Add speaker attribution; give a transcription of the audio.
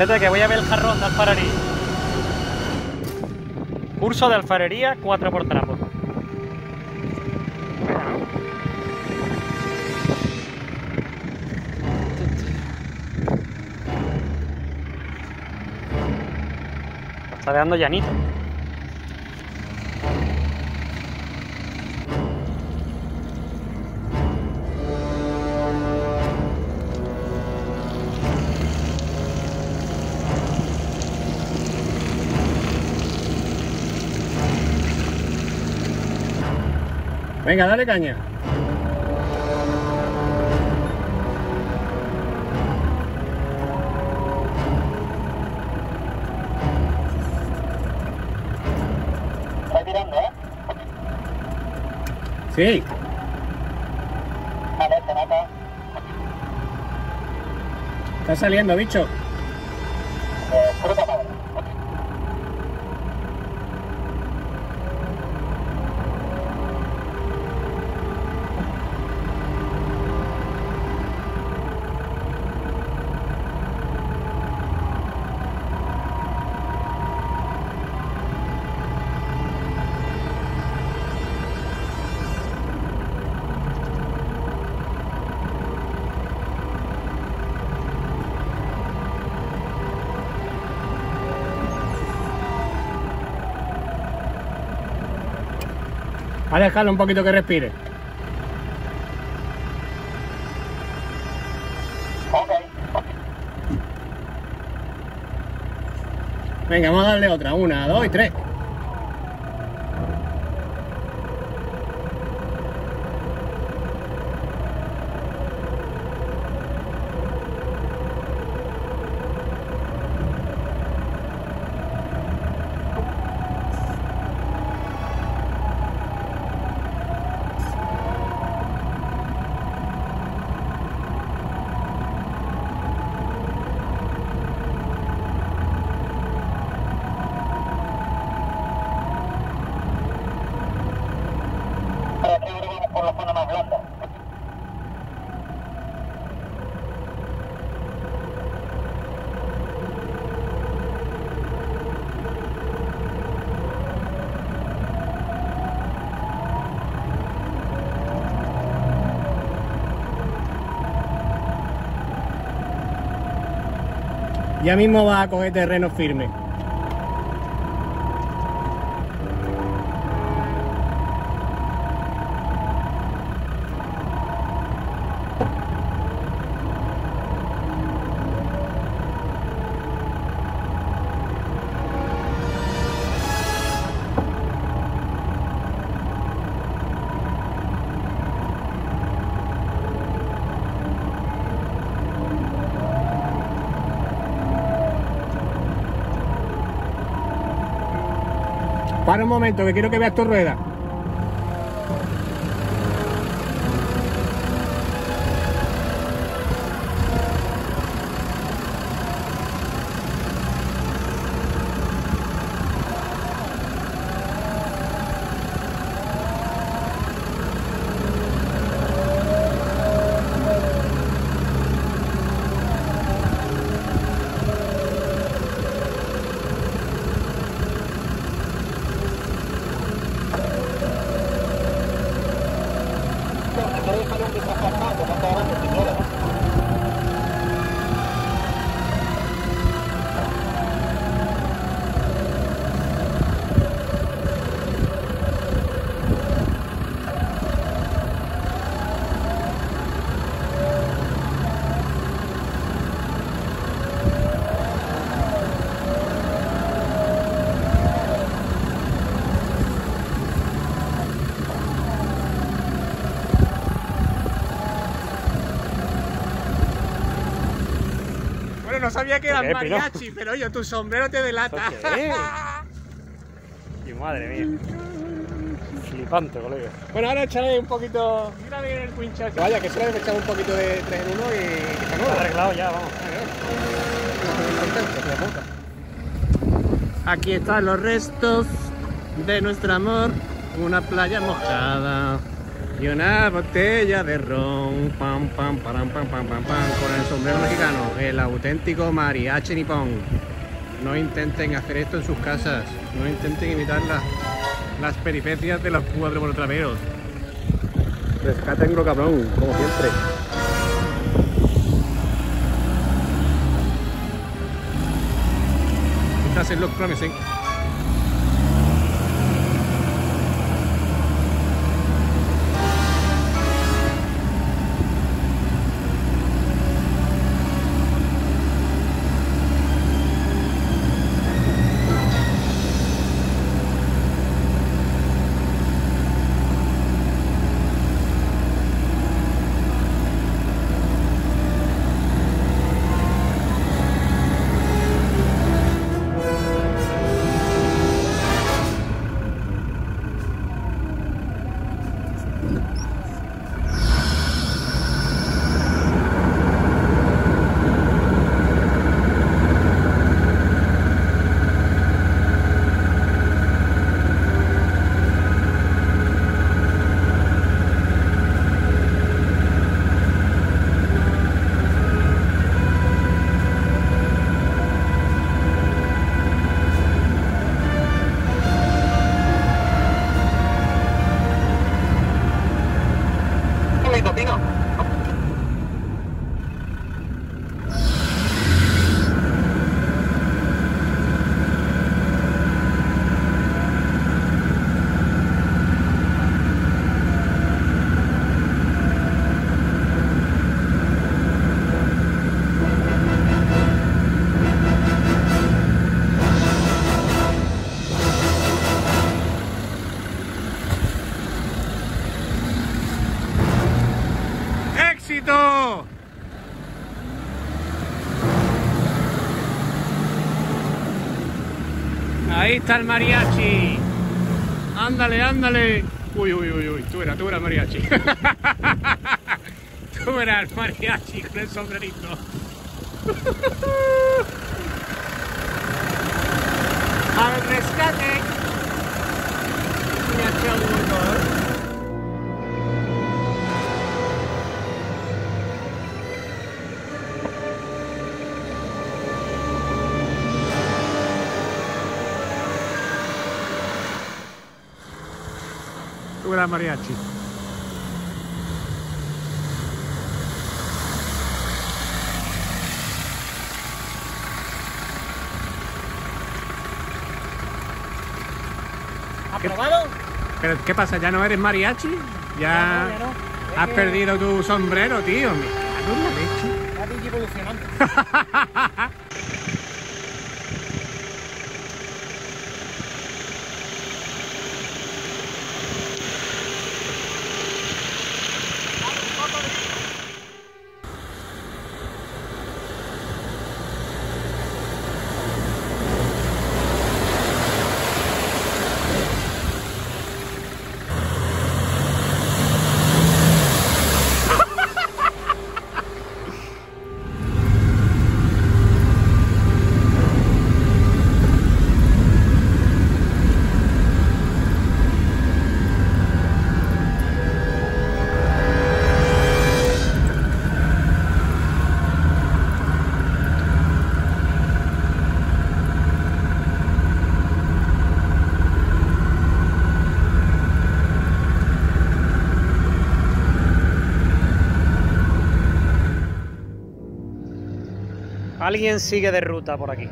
Speaker 1: Espérate que voy a ver el jarrón de alfarería. Curso de alfarería 4 por tramo. Está dejando llanito.
Speaker 2: Venga, dale caña.
Speaker 3: Está tirando, ¿eh?
Speaker 2: Sí.
Speaker 3: A ver, se nota.
Speaker 2: Está saliendo, bicho. A dejarlo un poquito que respire.
Speaker 3: Ok.
Speaker 2: Venga, vamos a darle otra. Una, dos y tres. Ya mismo va a coger terreno firme. Para un momento, que quiero que veas tu rueda.
Speaker 3: No
Speaker 2: sabía que eran mariachi, pero oye, tu sombrero te delata.
Speaker 1: Y madre mía. Flipante, colega.
Speaker 2: Bueno, ahora échale un poquito. Mira bien el pinchazo. Vaya, que solo le echamos un poquito de 3 en 1 y que está
Speaker 1: Está
Speaker 2: nuevo.
Speaker 1: arreglado ya, vamos.
Speaker 2: Aquí están los restos de nuestro amor. Una playa mojada. Y una botella de ron, pam, pam, pam, pam, pam, pam, pam, con el sombrero mexicano, el auténtico mariachi nipón. No intenten hacer esto en sus casas, no intenten imitar las, las peripecias de los cuatro traveros. Rescatenlo cabrón, como siempre. Estás en los promising. Ahí está el mariachi. Ándale, ándale. Uy, uy, uy, uy. Tú eras, tú eras mariachi. tú eras el mariachi con el sombrerito. Al rescate. Tú eras mariachi.
Speaker 3: ¿Aprobado?
Speaker 2: ¿Pero qué pasa? ¿Ya no eres mariachi? ¿Ya,
Speaker 3: Ya no, ya no.
Speaker 2: Has
Speaker 3: que-
Speaker 2: perdido tu sombrero, tío? Me cago en la leche.
Speaker 3: Va a ir evolucionando.
Speaker 1: Alguien sigue de ruta por aquí.